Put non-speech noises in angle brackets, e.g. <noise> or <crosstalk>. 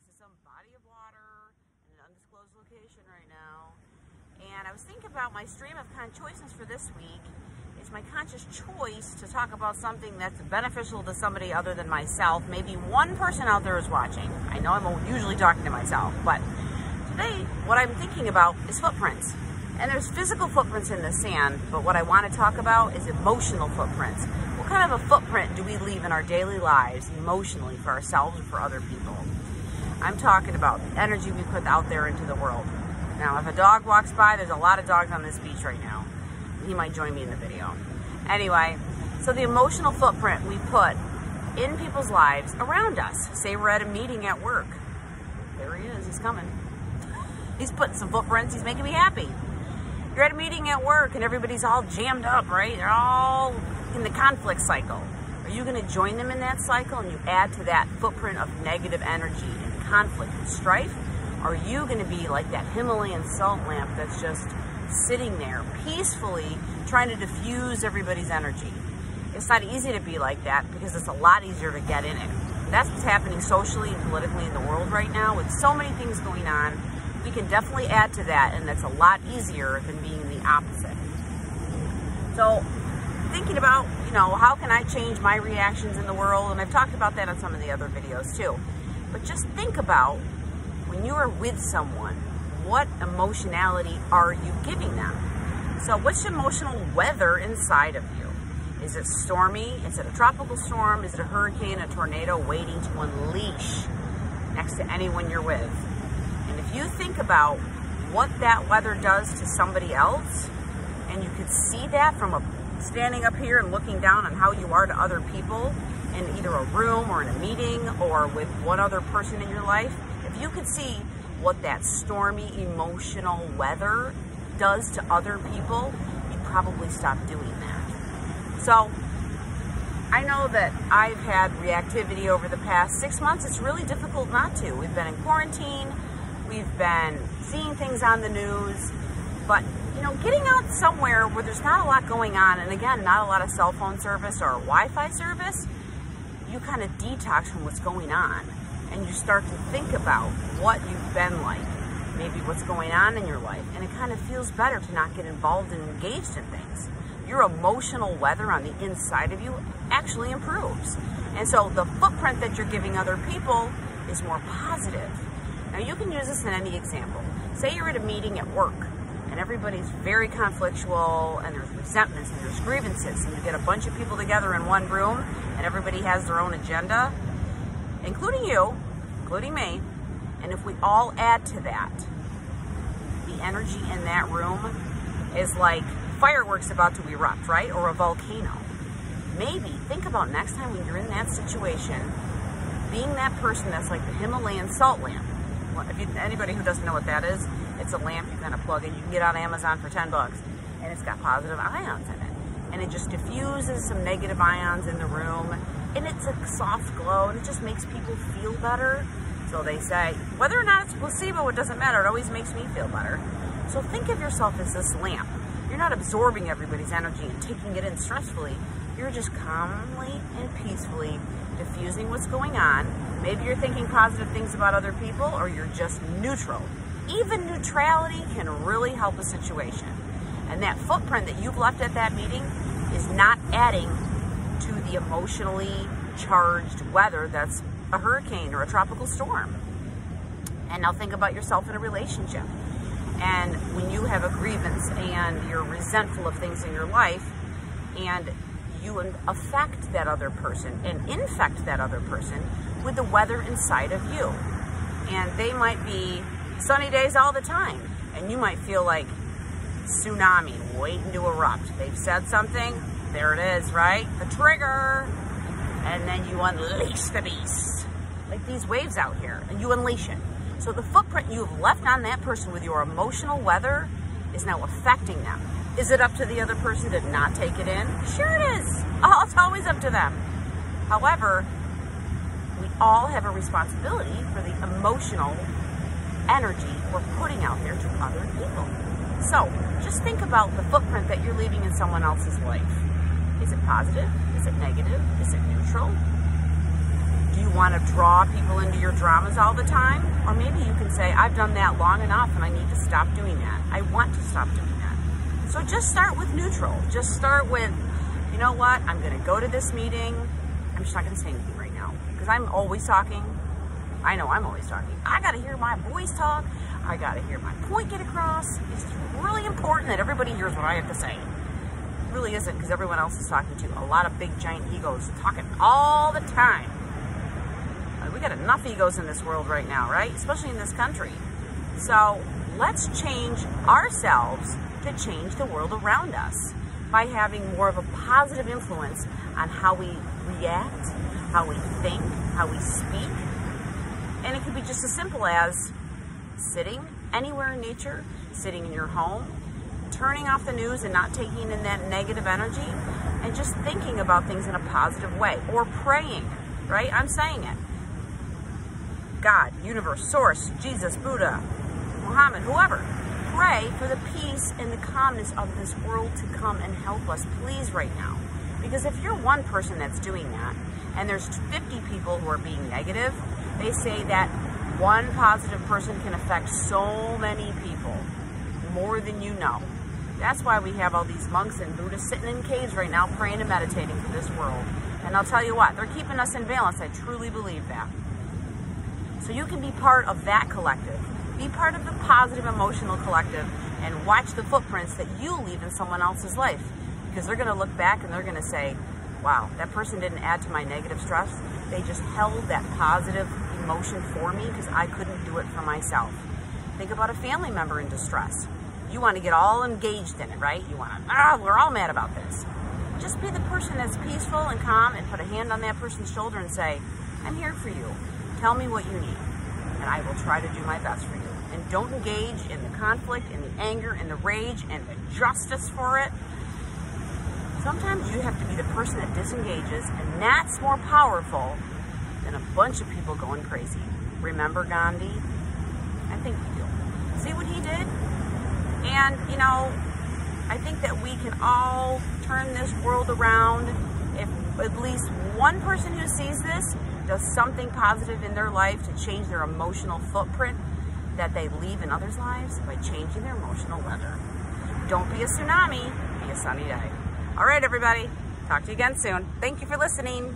next to some body of water in an undisclosed location right now. And I was thinking about my stream of kind choices for this week. It's my conscious choice to talk about something that's beneficial to somebody other than myself. Maybe one person out there is watching. I know I'm usually talking to myself, but today what I'm thinking about is footprints. And there's physical footprints in the sand, but what I want to talk about is emotional footprints. What kind of a footprint do we leave in our daily lives emotionally for ourselves or for other people? I'm talking about the energy we put out there into the world. Now, if a dog walks by, there's a lot of dogs on this beach right now. He might join me in the video. Anyway, so the emotional footprint we put in people's lives around us. Say we're at a meeting at work. There he is, he's coming. <laughs> He's putting some footprints, he's making me happy. You're at a meeting at work and everybody's all jammed up, right? They're all in the conflict cycle. Are you going to join them in that cycle and you add to that footprint of negative energy conflict and strife? Are you going to be like that Himalayan salt lamp that's just sitting there peacefully trying to diffuse everybody's energy? It's not easy to be like that because it's a lot easier to get in it. That's what's happening socially and politically in the world right now with so many things going on. We can definitely add to that and that's a lot easier than being the opposite. So thinking about, you know, how can I change my reactions in the world? And I've talked about that on some of the other videos too. But just think about when you are with someone, what emotionality are you giving them? So what's emotional weather inside of you? Is it stormy? Is it a tropical storm? Is it a hurricane, a tornado waiting to unleash next to anyone you're with? And if you think about what that weather does to somebody else, and you could see that from a, standing up here and looking down on how you are to other people in either a room or in a meeting or with one other person in your life, if you could see what that stormy emotional weather does to other people, you'd probably stop doing that. So I know that I've had reactivity over the past six months. It's really difficult not to. We've been in quarantine. We've been seeing things on the news. But, you know, getting out somewhere where there's not a lot going on, and again, not a lot of cell phone service or Wi-Fi service, you kind of detox from what's going on and you start to think about what you've been like, maybe what's going on in your life, and it kind of feels better to not get involved and engaged in things. Your emotional weather on the inside of you actually improves. And so the footprint that you're giving other people is more positive. Now you can use this in any example. Say you're at a meeting at work everybody's very conflictual and there's resentments and there's grievances and you get a bunch of people together in one room and everybody has their own agenda including you, including me, and if we all add to that, the energy in that room is like fireworks about to erupt, right? Or a volcano. Maybe think about next time when you're in that situation, being that person that's like the Himalayan salt lamp. Well, if you, anybody who doesn't know what that is, it's a lamp you kind of plug in. You can get on Amazon for 10 bucks, and it's got positive ions in it. And it just diffuses some negative ions in the room and it's a soft glow and it just makes people feel better. So they say, whether or not it's placebo, it doesn't matter. It always makes me feel better. So think of yourself as this lamp. You're not absorbing everybody's energy and taking it in stressfully. You're just calmly and peacefully diffusing what's going on. Maybe you're thinking positive things about other people or you're just neutral. Even neutrality can really help a situation. And that footprint that you've left at that meeting is not adding to the emotionally charged weather that's a hurricane or a tropical storm. And now think about yourself in a relationship. And when you have a grievance and you're resentful of things in your life and you affect that other person and infect that other person with the weather inside of you. And they might be sunny days all the time. And you might feel like tsunami waiting to erupt. They've said something, there it is, right? The trigger. And then you unleash the beast. Like these waves out here. And you unleash it. So the footprint you have left on that person with your emotional weather is now affecting them. Is it up to the other person to not take it in? Sure it is. <laughs> Oh, it's always up to them. However, we all have a responsibility for the emotional energy we're putting out there to other people. So just think about the footprint that you're leaving in someone else's life. Is it positive? Is it negative? Is it neutral? Do you want to draw people into your dramas all the time. Or maybe you can say, I've done that long enough and I need to stop doing that. I want to stop doing that. So just start with neutral. Just start with, you know what? I'm going to go to this meeting. I'm just not going to say anything right now because I'm always talking. I know I'm always talking. I got to hear my voice talk. I got to hear my point get across. It's really important that everybody hears what I have to say. It really isn't because everyone else is talking to. A lot of big giant egos talking all the time. We got enough egos in this world right now, right? Especially in this country. So let's change ourselves to change the world around us by having more of a positive influence on how we react, how we think, how we speak. And it could be just as simple as sitting anywhere in nature, sitting in your home, turning off the news and not taking in that negative energy, and just thinking about things in a positive way, or praying, right? I'm saying it. God, universe, source, Jesus, Buddha, Muhammad, whoever. Pray for the peace and the calmness of this world to come and help us, please, right now. Because if you're one person that's doing that, and there's 50 people who are being negative, they say that one positive person can affect so many people, more than you know. That's why we have all these monks and Buddhists sitting in caves right now praying and meditating for this world. And I'll tell you what, they're keeping us in balance. I truly believe that. So you can be part of that collective. Be part of the positive emotional collective and watch the footprints that you leave in someone else's life. Because they're going to look back and they're going to say, wow, that person didn't add to my negative stress. They just held that positive emotion for me because I couldn't do it for myself. Think about a family member in distress. You want to get all engaged in it, right? You want to, ah, we're all mad about this. Just be the person that's peaceful and calm and put a hand on that person's shoulder and say, I'm here for you. Tell me what you need, and I will try to do my best for you. And don't engage in the conflict and the anger and the rage and the justice for it. Sometimes you have to be the person that disengages, and that's more powerful bunch of people going crazy. Remember Gandhi? I think you do. See what he did? And, you know, I think that we can all turn this world around if at least one person who sees this does something positive in their life to change their emotional footprint that they leave in others' lives by changing their emotional weather. Don't be a tsunami, be a sunny day. All right, everybody. Talk to you again soon. Thank you for listening.